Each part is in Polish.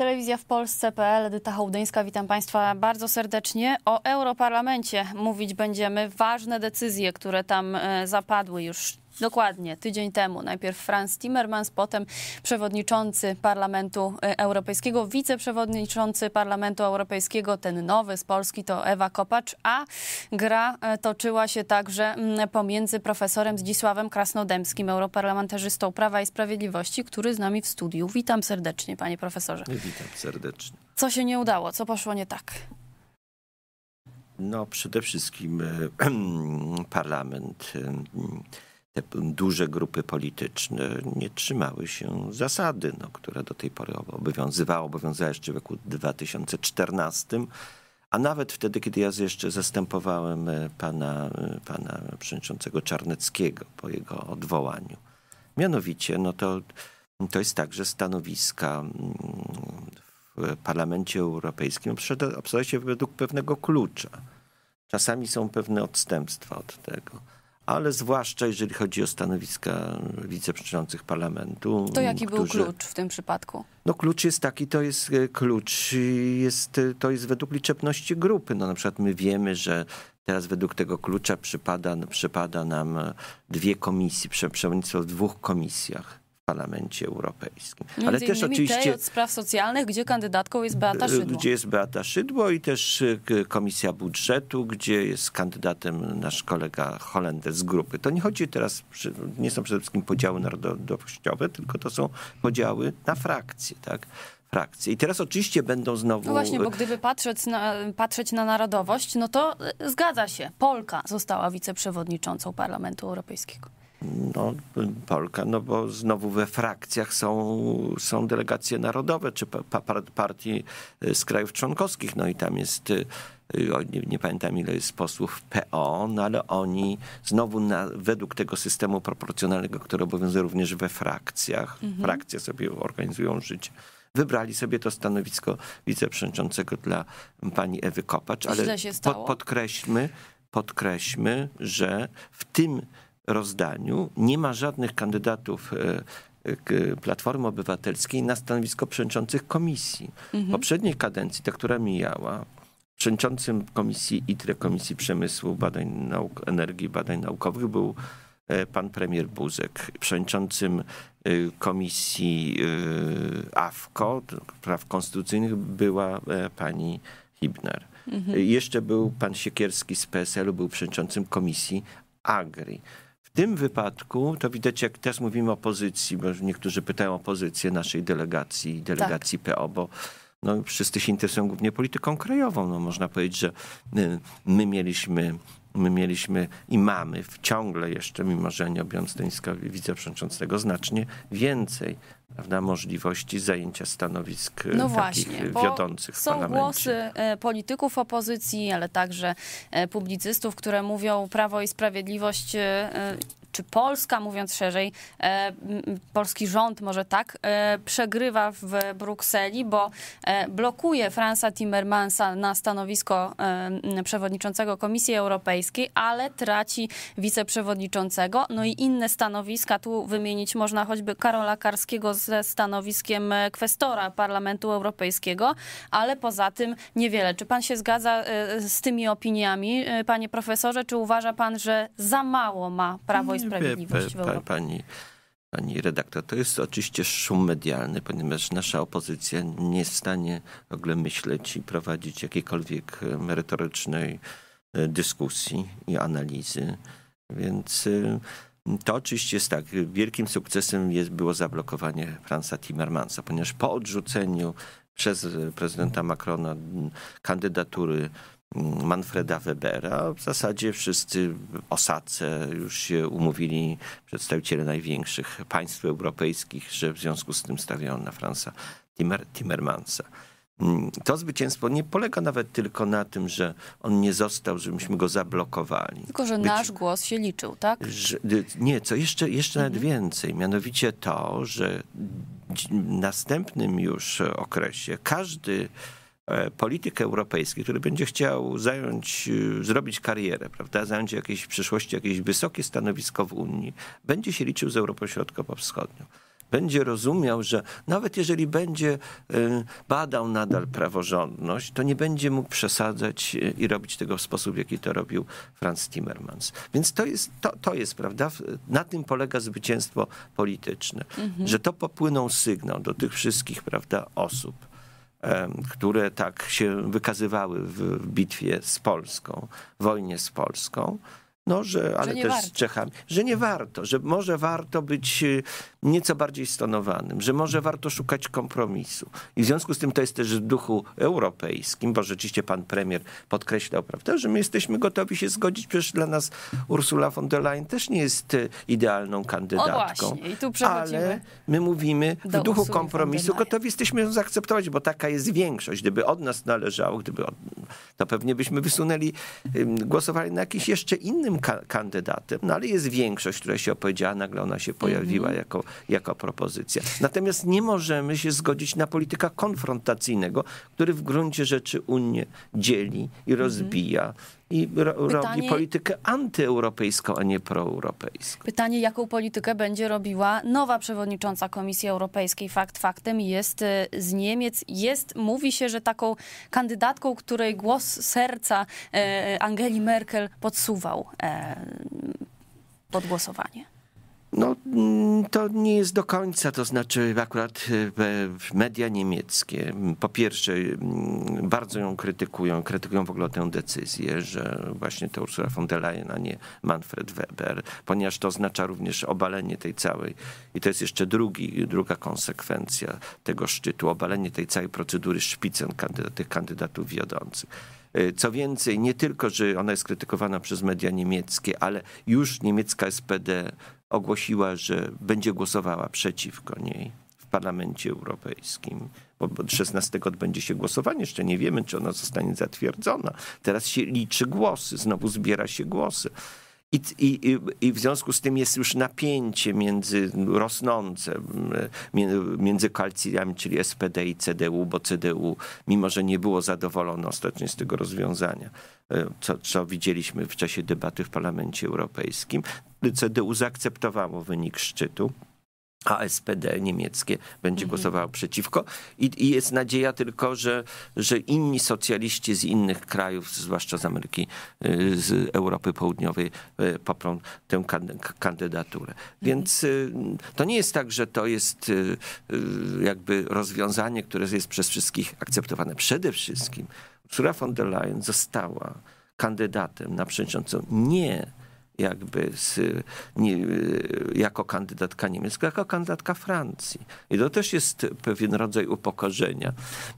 Telewizja w Polsce.pl, Edyta Hołdyńska, witam Państwa bardzo serdecznie. O Europarlamencie mówić będziemy. Ważne decyzje, które tam e, zapadły już Dokładnie, tydzień temu. Najpierw Franz Timmermans, potem przewodniczący Parlamentu e, Europejskiego, wiceprzewodniczący Parlamentu Europejskiego, ten nowy z Polski to Ewa Kopacz, a gra e, toczyła się także mm, pomiędzy profesorem Zdzisławem Krasnodębskim, europarlamentarzystą Prawa i Sprawiedliwości, który z nami w studiu. Witam serdecznie, panie profesorze. Witam serdecznie. Co się nie udało? Co poszło nie tak? No, przede wszystkim e, parlament te duże grupy polityczne nie trzymały się zasady, no, która do tej pory obowiązywała, obowiązywała jeszcze w roku 2014, a nawet wtedy, kiedy ja jeszcze zastępowałem e, pana, e, pana przewodniczącego Czarneckiego po jego odwołaniu. Mianowicie, no to, to jest tak, że stanowiska mm, w Parlamencie Europejskim obsadza się według pewnego klucza. Czasami są pewne odstępstwa od tego ale zwłaszcza jeżeli chodzi o stanowiska wiceprzewodniczących parlamentu. To jaki którzy... był klucz w tym przypadku? No klucz jest taki, to jest e, klucz, jest, e, to jest według liczebności grupy. No na przykład my wiemy, że teraz według tego klucza przypada, przypada nam dwie komisje, przewodnictwo w dwóch komisjach. Parlamencie Europejskim. Między Ale też oczywiście od spraw socjalnych, gdzie kandydatką jest Beata Szydło. Gdzie jest Beata Szydło i też y, Komisja Budżetu, gdzie jest kandydatem nasz kolega Holender z grupy. To nie chodzi teraz, nie są przede wszystkim podziały narodowościowe, tylko to są podziały na frakcje, tak? frakcje. I teraz oczywiście będą znowu... No właśnie, bo gdyby patrzeć na, patrzeć na narodowość, no to zgadza się. Polka została wiceprzewodniczącą Parlamentu Europejskiego. No, Polka, no bo znowu we frakcjach są, są delegacje narodowe, czy pa, partii y, z krajów członkowskich, no i tam jest, y, nie, nie, pamiętam ile jest posłów PO, no ale oni znowu na, według tego systemu proporcjonalnego, który obowiązuje również we frakcjach, mhm. frakcje sobie organizują życie, wybrali sobie to stanowisko wiceprzewodniczącego dla pani Ewy Kopacz, ale pod, podkreślmy, podkreślmy, że w tym rozdaniu nie ma żadnych kandydatów e, Platformy Obywatelskiej na stanowisko przewodniczących komisji. Mhm. W poprzedniej kadencji, ta, która mijała, przewodniczącym Komisji ITRE, Komisji Przemysłu, Badań Nauk, Energii Badań Naukowych był e, pan premier Buzek. Przewodniczącym e, Komisji AFKO, Praw Konstytucyjnych, była pani Hibner. Mhm. Jeszcze był pan Siekierski z PSL-u, był przewodniczącym Komisji Agri. W tym wypadku to widać, jak teraz mówimy o pozycji, bo niektórzy pytają o pozycję naszej delegacji, delegacji tak. PO, bo no, wszyscy się interesują głównie polityką krajową. No, można powiedzieć, że my, my mieliśmy my mieliśmy i mamy ciągle jeszcze, mimo że nie objąc stanowiska wiceprzewodniczącego, znacznie więcej prawda, możliwości zajęcia stanowisk no właśnie, wiodących w Są głosy e, polityków opozycji, ale także e, publicystów, które mówią Prawo i Sprawiedliwość e, czy Polska, mówiąc szerzej, e, polski rząd może tak, e, przegrywa w Brukseli, bo e, blokuje Franza Timmermansa na stanowisko przewodniczącego Komisji Europejskiej, ale traci wiceprzewodniczącego. No i inne stanowiska, tu wymienić można choćby Karola Karskiego ze stanowiskiem kwestora Parlamentu Europejskiego, ale poza tym niewiele. Czy pan się zgadza z tymi opiniami, panie profesorze, czy uważa pan, że za mało ma Prawo i Europie. Pani, pani redaktor, to jest oczywiście szum medialny, ponieważ nasza opozycja nie jest w stanie w ogóle myśleć i prowadzić jakiejkolwiek merytorycznej e, dyskusji i analizy. Więc e, to oczywiście jest tak. Wielkim sukcesem jest, było zablokowanie Franza Timmermansa, ponieważ po odrzuceniu przez prezydenta Macrona kandydatury Manfreda Webera. W zasadzie wszyscy osace już się umówili, przedstawiciele największych państw europejskich, że w związku z tym stawiają na Franza Timmer, Timmermansa. Mm, to zwycięstwo nie polega nawet tylko na tym, że on nie został, że myśmy go zablokowali. Tylko, że Być, nasz głos się liczył, tak? Że, nie, co jeszcze, jeszcze mhm. nawet więcej. Mianowicie to, że w następnym już okresie każdy polityk europejski, który będzie chciał zająć, e, zrobić karierę, prawda, zająć jakieś w przyszłości jakieś wysokie stanowisko w Unii, będzie się liczył z Europą Środkowo-Wschodnią. będzie rozumiał, że nawet jeżeli będzie y, badał nadal praworządność, to nie będzie mógł przesadzać i robić tego w sposób, w jaki to robił Franz Timmermans. Więc to jest, to, to jest prawda, na tym polega zwycięstwo polityczne, mhm. że to popłynął sygnał do tych wszystkich, prawda, osób, które tak się wykazywały w bitwie z Polską, wojnie z Polską, no, że, ale że też warto. z Czechami, że nie warto, że może warto być y, nieco bardziej stonowanym, że może warto szukać kompromisu. I w związku z tym to jest też w duchu europejskim, bo rzeczywiście pan premier podkreślał, prawda, że my jesteśmy gotowi się zgodzić, przecież dla nas Ursula von der Leyen też nie jest y, idealną kandydatką. O właśnie, i tu ale my mówimy w duchu Ursuli kompromisu, gotowi jesteśmy ją zaakceptować, bo taka jest większość. Gdyby od nas należało, gdyby od, to pewnie byśmy wysunęli, głosowali na jakiś jeszcze innym ka kandydatem, no ale jest większość, która się opowiedziała, nagle ona się pojawiła mm -hmm. jako, jako propozycja. Natomiast nie możemy się zgodzić na politykę konfrontacyjnego, który w gruncie rzeczy Unię dzieli i mhm. rozbija. Mm -hmm i ro, Pytanie, robi politykę antyeuropejską, a nie proeuropejską. Pytanie, jaką politykę będzie robiła nowa przewodnicząca Komisji Europejskiej. Fakt faktem jest y, z Niemiec. Jest, mówi się, że taką kandydatką, której głos serca e, Angeli Merkel podsuwał e, pod głosowanie. No, mm, to nie jest do końca, to znaczy akurat e, media niemieckie po pierwsze mm, bardzo ją krytykują, krytykują w ogóle tę decyzję, że właśnie to Ursula von der Leyen, a nie Manfred Weber, ponieważ to oznacza również obalenie tej całej, i to jest jeszcze drugi, druga konsekwencja tego szczytu, obalenie tej całej procedury szpicen kandydat, tych kandydatów wiodących. E, co więcej, nie tylko, że ona jest krytykowana przez media niemieckie, ale już niemiecka SPD ogłosiła, że będzie głosowała przeciwko niej w Parlamencie Europejskim. Bo 16 odbędzie się głosowanie, jeszcze nie wiemy, czy ona zostanie zatwierdzona. Teraz się liczy głosy, znowu zbiera się głosy. I, i, I w związku z tym jest już napięcie między rosnące między koalicjami, czyli SPD i CDU, bo CDU, mimo że nie było zadowolone ostatnio z tego rozwiązania, e, co, co widzieliśmy w czasie debaty w Parlamencie Europejskim, CDU zaakceptowało wynik szczytu a SPD niemieckie będzie mhm. głosowało przeciwko. I, I, jest nadzieja tylko, że, że inni socjaliści z innych krajów, zwłaszcza z Ameryki, y, z Europy Południowej, y, poprą tę kandydaturę. Mhm. Więc y, to nie jest tak, że to jest jakby rozwiązanie, które jest przez wszystkich akceptowane. Przede wszystkim Ursula von der Leyen została kandydatem na przewodniczącą nie jakby z, nie, jako kandydatka niemiecka, jako kandydatka Francji. I to też jest pewien rodzaj upokorzenia.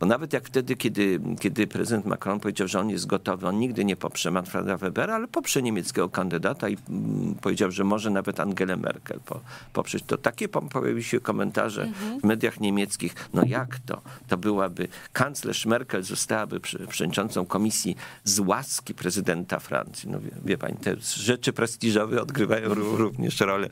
Bo nawet jak wtedy, kiedy, kiedy prezydent Macron powiedział, że on jest gotowy, on nigdy nie poprze Manfreda Webera, ale poprze niemieckiego kandydata i mm, powiedział, że może nawet Angelę Merkel po, poprzeć. To takie pojawiły się komentarze mhm. w mediach niemieckich. No jak to? To byłaby kanclerz Merkel zostałaby przewodniczącą komisji z łaski prezydenta Francji. No wie, wie pani, te rzeczy prestiżowe odgrywają również rolę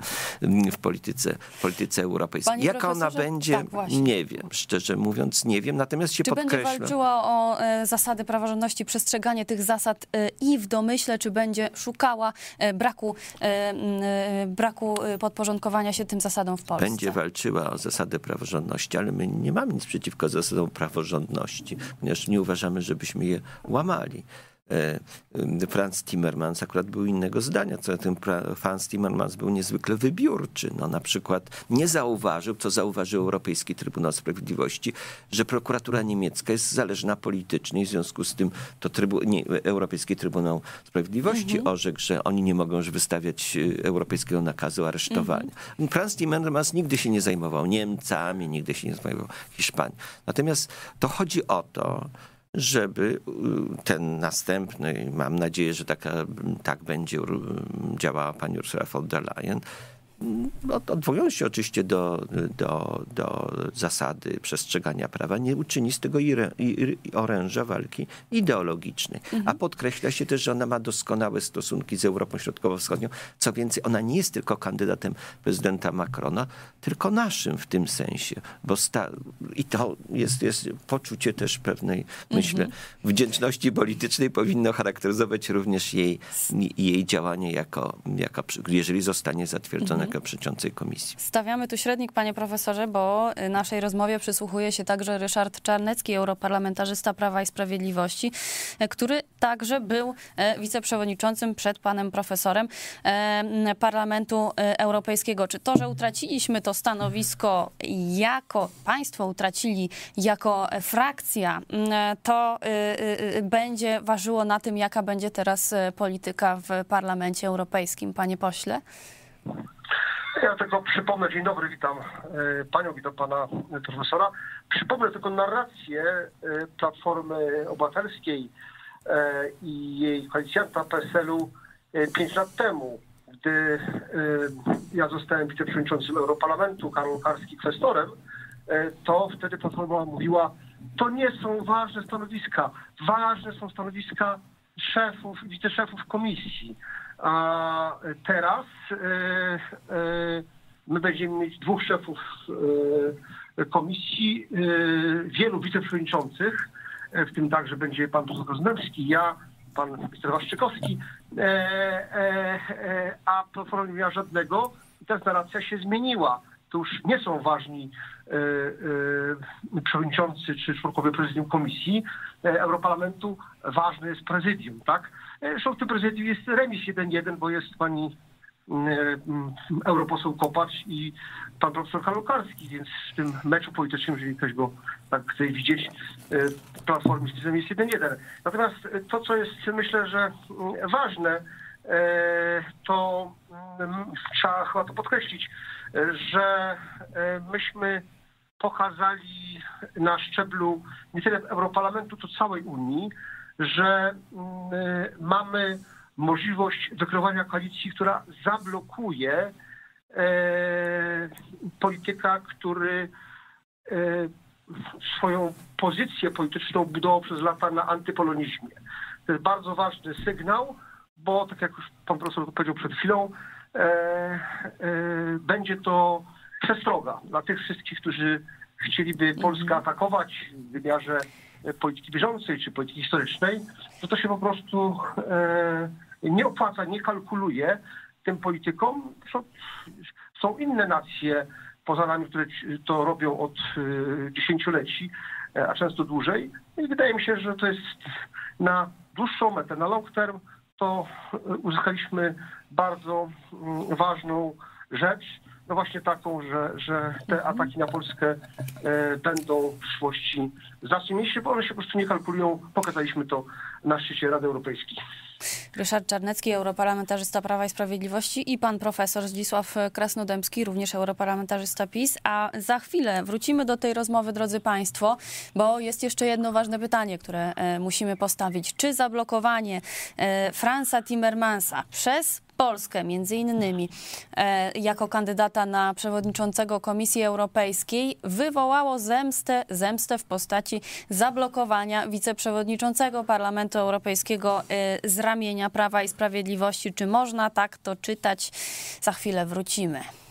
w polityce, polityce europejskiej. Panie Jaka ona będzie, tak, nie wiem, szczerze mówiąc nie wiem, natomiast się czy podkreśla. Czy będzie walczyła o e, zasady praworządności, przestrzeganie tych zasad e, i w domyśle, czy będzie szukała e, braku, braku podporządkowania się tym zasadom w Polsce? Będzie walczyła o zasady praworządności, ale my nie mamy nic przeciwko zasadom praworządności, ponieważ nie uważamy, żebyśmy je łamali. E, Franz Timmermans akurat był innego zdania. Co tym Franz Timmermans był niezwykle wybiórczy. No, na przykład nie zauważył, co zauważył Europejski Trybunał Sprawiedliwości, że prokuratura niemiecka jest zależna politycznie. W związku z tym to trybu, nie, Europejski Trybunał Sprawiedliwości mhm. orzekł, że oni nie mogą już wystawiać e, europejskiego nakazu aresztowania. Mhm. Franz Timmermans nigdy się nie zajmował Niemcami, nigdy się nie zajmował Hiszpanią. Natomiast to chodzi o to, żeby y, ten następny, mam nadzieję, że taka, tak będzie działała pani Ursula von der Leyen, odwołując się oczywiście do, do, do zasady przestrzegania prawa, nie uczyni z tego oręża walki ideologicznej. Mhm. A podkreśla się też, że ona ma doskonałe stosunki z Europą Środkowo-Wschodnią. Co więcej, ona nie jest tylko kandydatem prezydenta Macrona, tylko naszym w tym sensie. Bo sta- I to jest, jest poczucie też pewnej, myślę, mhm. wdzięczności politycznej powinno charakteryzować również jej, jej działanie jako, jako jeżeli zostanie zatwierdzone członek przewodniczącej komisji. Stawiamy tu średnik, panie profesorze, bo naszej rozmowie przysłuchuje się także Ryszard Czarnecki, europarlamentarzysta Prawa i Sprawiedliwości, który także był wiceprzewodniczącym przed panem profesorem Parlamentu Europejskiego. Czy to, że utraciliśmy to stanowisko jako państwo utracili, jako frakcja, to będzie ważyło na tym, jaka będzie teraz polityka w Parlamencie Europejskim, panie pośle? Ja tylko przypomnę, dzień dobry, witam e, panią, witam pana profesora. Przypomnę tylko narrację e, Platformy Obywatelskiej e, i jej koalicjanta PSL-u pięć lat temu, gdy ja zostałem wiceprzewodniczącym Europarlamentu, Karol Karski kwestorem, to wtedy Platforma mówiła, to nie są ważne stanowiska, ważne są stanowiska szefów, wiceszefów komisji. A teraz e, e, my będziemy mieć dwóch szefów e, komisji, wielu wiceprzewodniczących, w tym także będzie pan profesor Rozdemski, ja, pan minister Waszczykowski, a Platforma nie miała żadnego ta narracja się zmieniła. To już nie są ważni przewodniczący czy członkowie prezydium komisji Europarlamentu, ważne jest prezydium, tak? Zresztą w tym prezydium jest remis 1-1, bo jest pani mm, mm, europoseł Kopacz i pan profesor Halukarski, więc w tym meczu politycznym, jeżeli ktoś go tak chce widzieć, e, platformistycznym jest 1-1. Natomiast to, co jest myślę, że mm, ważne, e, to trzeba chyba to podkreślić, że e, myśmy pokazali na szczeblu nie tyle Europarlamentu, to całej Unii, że mm, y, mamy możliwość wykreowania koalicji, która zablokuje e, polityka, który e, swoją pozycję polityczną budował przez lata na antypolonizmie. To jest bardzo ważny sygnał, bo tak jak już pan profesor powiedział przed chwilą, e, będzie to przestroga dla tych wszystkich, którzy chcieliby Polskę atakować w wymiarze polityki bieżącej czy polityki historycznej, to to się po prostu e, nie opłaca, nie kalkuluje tym politykom. Są, inne nacje poza nami, które to robią od e, dziesięcioleci, e, a często dłużej. I wydaje mi się, że to jest na dłuższą metę, na long term, to uzyskaliśmy bardzo mm, ważną rzecz, no właśnie taką, że, że te mhm. ataki na Polskę e, będą w przyszłości znacznie mniejsze, bo one się po prostu nie kalkulują. Pokazaliśmy to na szczycie Rady Europejskiej. Ryszard Czarnecki, europarlamentarzysta Prawa i Sprawiedliwości i pan profesor Zdzisław Krasnodębski, również europarlamentarzysta PiS. A za chwilę wrócimy do tej rozmowy, drodzy państwo, bo jest jeszcze jedno ważne pytanie, które e, musimy postawić. Czy zablokowanie e, Franza Timmermansa przez Polskę między innymi e, jako kandydata na przewodniczącego Komisji Europejskiej wywołało zemstę, zemstę w postaci zablokowania wiceprzewodniczącego Parlamentu Europejskiego e, z ramienia Prawa i Sprawiedliwości. Czy można tak to czytać? Za chwilę wrócimy.